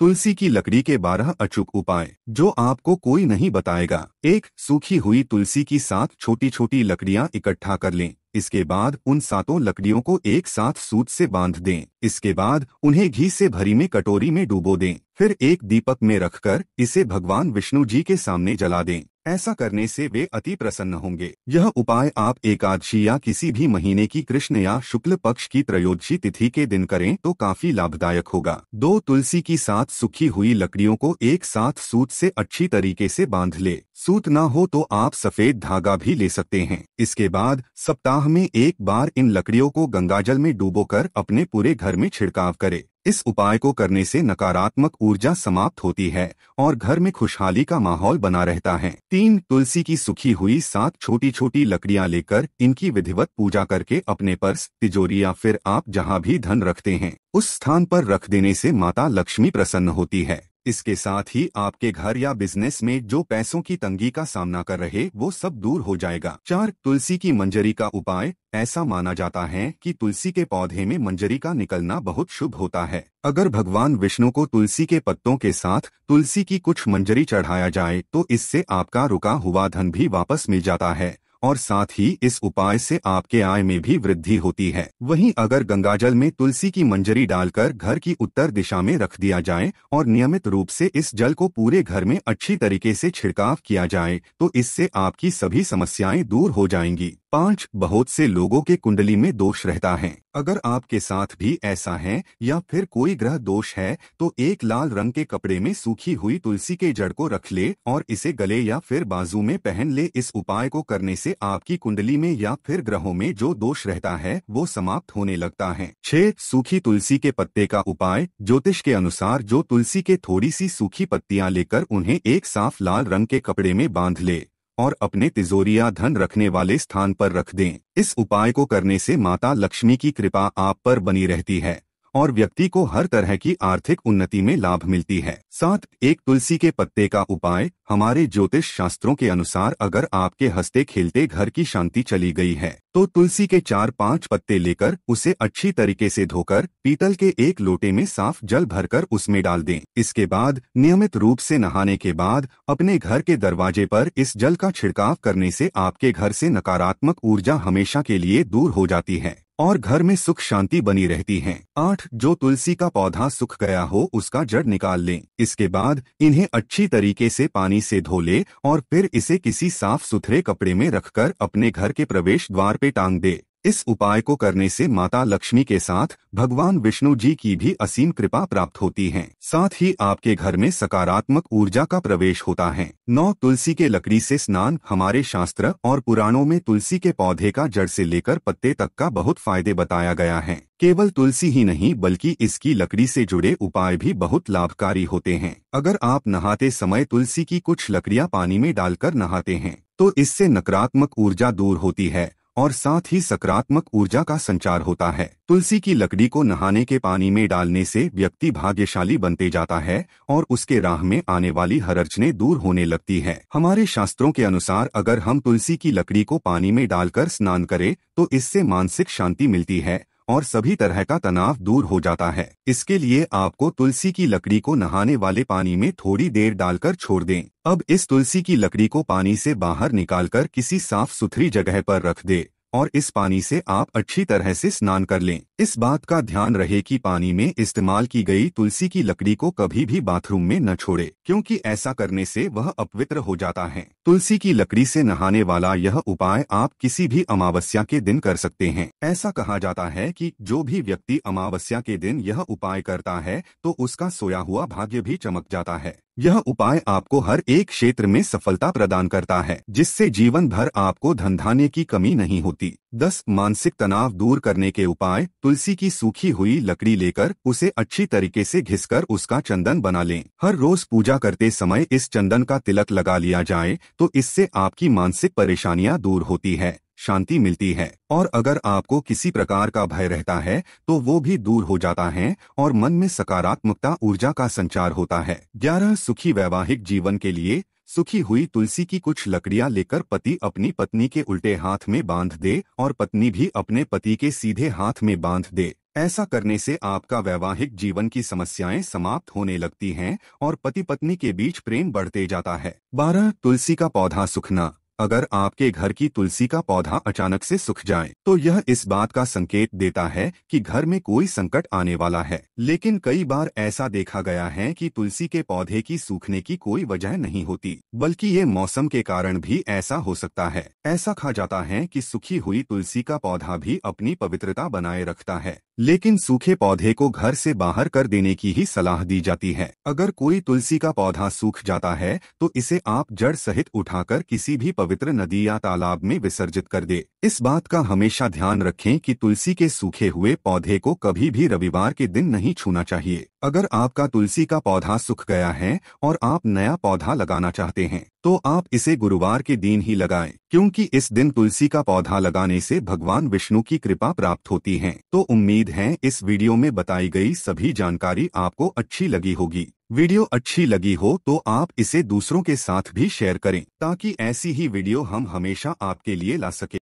तुलसी की लकड़ी के बारह अचूक उपाय, जो आपको कोई नहीं बताएगा। एक, सूखी हुई तुलसी की सात छोटी छोटी लकड़ियाँ इकट्ठा कर लें। इसके बाद उन सातों लकड़ियों को एक साथ सूत से बाँध दें। इसके बाद उन्हें घी से भरी में कटोरी में डूबो दें। फिर एक दीपक में रखकर इसे भगवान विष्णु जी के सामने जला दें। ऐसा करने से वे अति प्रसन्न होंगे। यह उपाय आप एकादशी या किसी भी महीने की कृष्ण या शुक्ल पक्ष की त्रयोदशी तिथि के दिन करें तो काफ़ी लाभदायक होगा। दो तुलसी की साथ सुखी हुई लकड़ियों को एक साथ सूत से अच्छी तरीके से बाँध ले। सूत ना हो तो आप सफ़ेद धागा भी ले सकते हैं। इसके बाद सप्ताह में एक बार इन लकड़ियों को गंगाजल में डूबोकर अपने पूरे घर में छिड़काव करे। इस उपाय को करने से नकारात्मक ऊर्जा समाप्त होती है और घर में खुशहाली का माहौल बना रहता है। तीन, तुलसी की सुखी हुई सात छोटी छोटी लकड़ियाँ लेकर इनकी विधिवत पूजा करके अपने पर्स, तिजोरी या फिर आप जहाँ भी धन रखते हैं, उस स्थान पर रख देने से माता लक्ष्मी प्रसन्न होती है। इसके साथ ही आपके घर या बिज़नेस में जो पैसों की तंगी का सामना कर रहे, वो सब दूर हो जाएगा। चार, तुलसी की मंजरी का उपाय, ऐसा माना जाता है कि तुलसी के पौधे में मंजरी का निकलना बहुत शुभ होता है। अगर भगवान विष्णु को तुलसी के पत्तों के साथ तुलसी की कुछ मंजरी चढ़ाया जाए तो इससे आपका रुका हुआ धन भी वापस मिल जाता है। और साथ ही इस उपाय से आपके आय में भी वृद्धि होती है। वहीं अगर गंगाजल में तुलसी की मंजरी डालकर घर की उत्तर दिशा में रख दिया जाए और नियमित रूप से इस जल को पूरे घर में अच्छी तरीके से छिड़काव किया जाए तो इससे आपकी सभी समस्याएँ दूर हो जाएँगी। पाँच बहुत से लोगों के कुंडली में दोष रहता है। अगर आपके साथ भी ऐसा है या फिर कोई ग्रह दोष है तो एक लाल रंग के कपड़े में सूखी हुई तुलसी के जड़ को रख ले और इसे गले या फिर बाजू में पहन ले। इस उपाय को करने से आपकी कुंडली में या फिर ग्रहों में जो दोष रहता है, वो समाप्त होने लगता है। छह, सूखी तुलसी के पत्ते का उपाय। ज्योतिष के अनुसार जो तुलसी के थोड़ी सी सूखी पत्तियाँ लेकर उन्हें एक साफ़ लाल रंग के कपड़े में बाँध ले। और अपने तिजोरिया धन रखने वाले स्थान पर रख दें। इस उपाय को करने से माता लक्ष्मी की कृपा आप पर बनी रहती है। और व्यक्ति को हर तरह की आर्थिक उन्नति में लाभ मिलती है। साथ, एक तुलसी के पत्ते का उपाय, हमारे ज्योतिष शास्त्रों के अनुसार अगर आपके हँसते खेलते घर की शांति चली गई है तो तुलसी के चार पाँच पत्ते लेकर उसे अच्छी तरीके से धोकर, पीतल के एक लोटे में साफ़ जल भरकर उसमें डाल दें। इसके बाद, नियमित रूप से नहाने के बाद, अपने घर के दरवाजे पर इस जल का छिड़काव करने से आपके घर से नकारात्मक ऊर्जा हमेशा के लिए दूर हो जाती है। और घर में सुख शांति बनी रहती है। आठ, जो तुलसी का पौधा सूख गया हो, उसका जड़ निकाल लें। इसके बाद इन्हें अच्छी तरीके से पानी से धो ले और फिर इसे किसी साफ़ सुथरे कपड़े में रखकर अपने घर के प्रवेश द्वार पे टांग दे। इस उपाय को करने से माता लक्ष्मी के साथ भगवान विष्णु जी की भी असीम कृपा प्राप्त होती है। साथ ही आपके घर में सकारात्मक ऊर्जा का प्रवेश होता है। नौ तुलसी के लकड़ी से स्नान हमारे शास्त्र और पुराणों में तुलसी के पौधे का जड़ से लेकर पत्ते तक का बहुत फ़ायदे बताया गया है। केवल तुलसी ही नहीं, बल्कि इसकी लकड़ी से जुड़े उपाय भी बहुत लाभकारी होते हैं। अगर आप नहाते समय तुलसी की कुछ लकड़ियाँ पानी में डालकर नहाते हैं तो इससे नकारात्मक ऊर्जा दूर होती है। और साथ ही सकारात्मक ऊर्जा का संचार होता है। तुलसी की लकड़ी को नहाने के पानी में डालने से व्यक्ति भाग्यशाली बनते जाता है और उसके राह में आने वाली हर अड़चने दूर होने लगती है। हमारे शास्त्रों के अनुसार अगर हम तुलसी की लकड़ी को पानी में डालकर स्नान करें तो इससे मानसिक शांति मिलती है और सभी तरह का तनाव दूर हो जाता है। इसके लिए आपको तुलसी की लकड़ी को नहाने वाले पानी में थोड़ी देर डालकर छोड़ दें। अब इस तुलसी की लकड़ी को पानी से बाहर निकालकर किसी साफ़ सुथरी जगह पर रख दे और इस पानी से आप अच्छी तरह से स्नान कर लें। इस बात का ध्यान रहे कि पानी में इस्तेमाल की गई तुलसी की लकड़ी को कभी भी बाथरूम में न छोड़े, क्योंकि ऐसा करने से वह अपवित्र हो जाता है। तुलसी की लकड़ी से नहाने वाला यह उपाय आप किसी भी अमावस्या के दिन कर सकते हैं। ऐसा कहा जाता है कि जो भी व्यक्ति अमावस्या के दिन यह उपाय करता है तो उसका सोया हुआ भाग्य भी चमक जाता है। यह उपाय आपको हर एक क्षेत्र में सफलता प्रदान करता है, जिससे जीवन भर आपको धनधान्य की कमी नहीं होती। दस, मानसिक तनाव दूर करने के उपाय तुलसी की सूखी हुई लकड़ी लेकर उसे अच्छी तरीके से घिसकर उसका चंदन बना लें। हर रोज पूजा करते समय इस चंदन का तिलक लगा लिया जाए तो इससे आपकी मानसिक परेशानियाँ दूर होती है, शांति मिलती है, और अगर आपको किसी प्रकार का भय रहता है तो वो भी दूर हो जाता है, और मन में सकारात्मकता ऊर्जा का संचार होता है। ग्यारह सुखी वैवाहिक जीवन के लिए सुखी हुई तुलसी की कुछ लकड़ियाँ लेकर पति अपनी पत्नी के उल्टे हाथ में बाँध दे और पत्नी भी अपने पति के सीधे हाथ में बाँध दे। ऐसा करने से आपका वैवाहिक जीवन की समस्याएँ समाप्त होने लगती हैं और पति पत्नी के बीच प्रेम बढ़ते जाता है। बारह, तुलसी का पौधा सूखना। अगर आपके घर की तुलसी का पौधा अचानक से सूख जाए तो यह इस बात का संकेत देता है कि घर में कोई संकट आने वाला है। लेकिन कई बार ऐसा देखा गया है कि तुलसी के पौधे की सूखने की कोई वजह नहीं होती, बल्कि ये मौसम के कारण भी ऐसा हो सकता है। ऐसा कहा जाता है कि सूखी हुई तुलसी का पौधा भी अपनी पवित्रता बनाए रखता है। लेकिन सूखे पौधे को घर से बाहर कर देने की ही सलाह दी जाती है। अगर कोई तुलसी का पौधा सूख जाता है तो इसे आप जड़ सहित उठाकर किसी भी पवित्र नदी या तालाब में विसर्जित कर दे। इस बात का हमेशा ध्यान रखें कि तुलसी के सूखे हुए पौधे को कभी भी रविवार के दिन नहीं छूना चाहिए। अगर आपका तुलसी का पौधा सूख गया है और आप नया पौधा लगाना चाहते हैं तो आप इसे गुरुवार के दिन ही लगाएँ, क्योंकि इस दिन तुलसी का पौधा लगाने से भगवान विष्णु की कृपा प्राप्त होती है। तो उम्मीद है इस वीडियो में बताई गई सभी जानकारी आपको अच्छी लगी होगी। वीडियो अच्छी लगी हो तो आप इसे दूसरों के साथ भी शेयर करें, ताकि ऐसी ही वीडियो हम हमेशा आपके लिए ला सके।